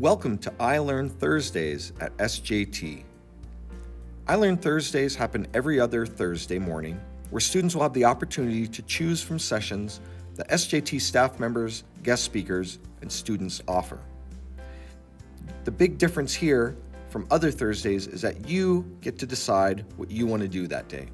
Welcome to iLearn Thursdays at SJT. iLearn Thursdays happen every other Thursday morning, where students will have the opportunity to choose from sessions that SJT staff members, guest speakers, and students offer. The big difference here from other Thursdays is that you get to decide what you want to do that day.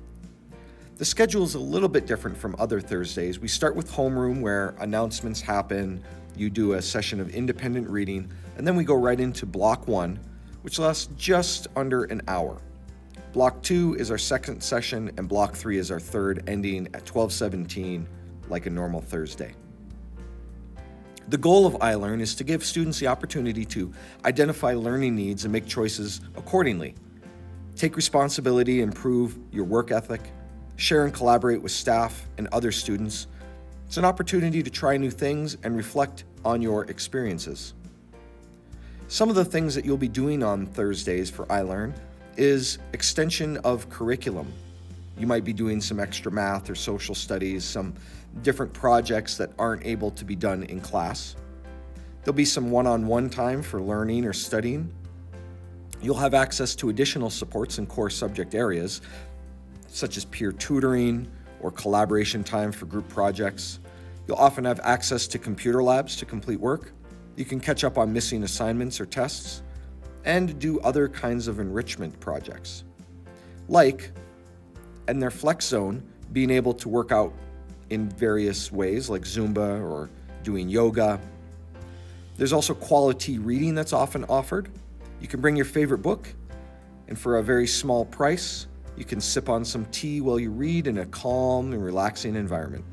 The schedule is a little bit different from other Thursdays. We start with homeroom where announcements happen, you do a session of independent reading, and then we go right into block one, which lasts just under an hour. Block two is our second session, and block three is our third, ending at 1217 like a normal Thursday. The goal of iLearn is to give students the opportunity to identify learning needs and make choices accordingly. Take responsibility, improve your work ethic, share and collaborate with staff and other students. It's an opportunity to try new things and reflect on your experiences. Some of the things that you'll be doing on Thursdays for iLearn is extension of curriculum. You might be doing some extra math or social studies, some different projects that aren't able to be done in class. There'll be some one on one time for learning or studying. You'll have access to additional supports in core subject areas, such as peer tutoring or collaboration time for group projects. You'll often have access to computer labs to complete work. You can catch up on missing assignments or tests and do other kinds of enrichment projects. Like, in their flex zone, being able to work out in various ways, like Zumba or doing yoga. There's also quality reading that's often offered. You can bring your favorite book, and for a very small price, you can sip on some tea while you read in a calm and relaxing environment.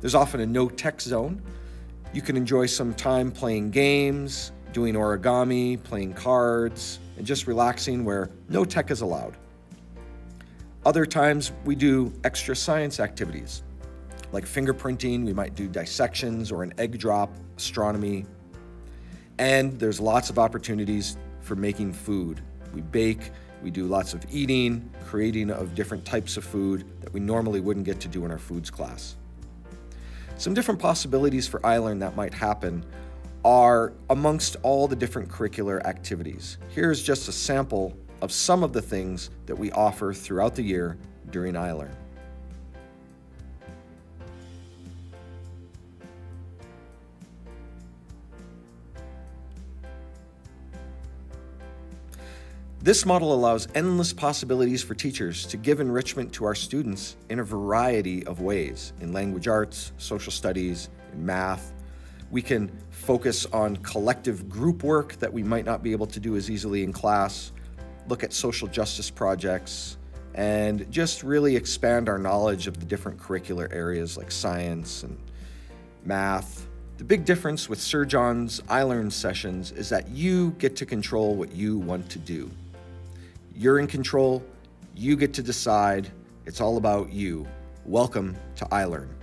There's often a no tech zone. You can enjoy some time playing games, doing origami, playing cards, and just relaxing where no tech is allowed. Other times we do extra science activities like fingerprinting, we might do dissections or an egg drop, astronomy. And there's lots of opportunities for making food. We bake, we do lots of eating, creating of different types of food that we normally wouldn't get to do in our foods class. Some different possibilities for iLearn that might happen are amongst all the different curricular activities. Here's just a sample of some of the things that we offer throughout the year during iLearn. This model allows endless possibilities for teachers to give enrichment to our students in a variety of ways in language arts, social studies, math. We can focus on collective group work that we might not be able to do as easily in class, look at social justice projects, and just really expand our knowledge of the different curricular areas like science and math. The big difference with Sir John's iLearn sessions is that you get to control what you want to do. You're in control. You get to decide. It's all about you. Welcome to iLearn.